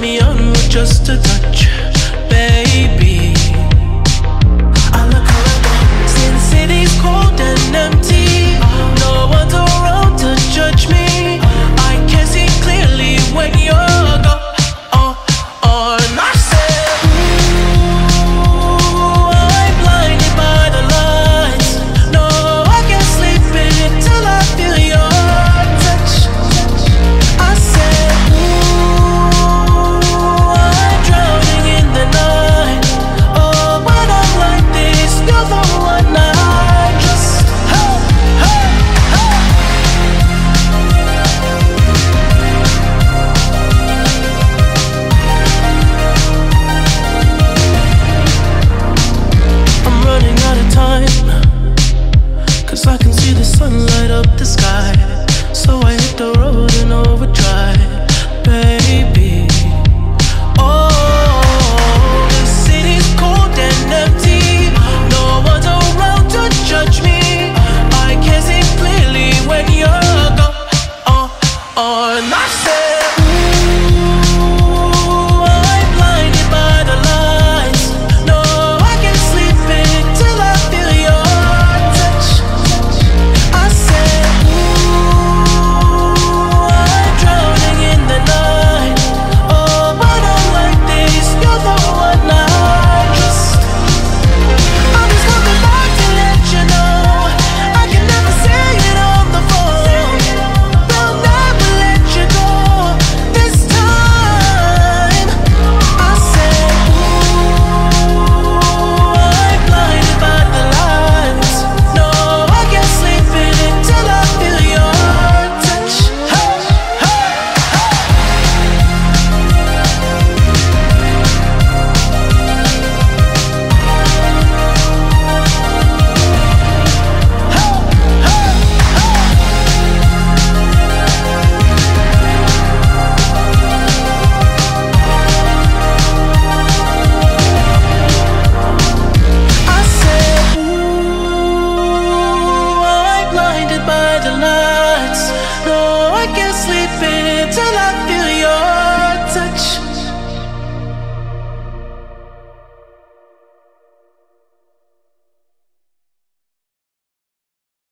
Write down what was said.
me on with just a touch, baby. sunlight up the sky.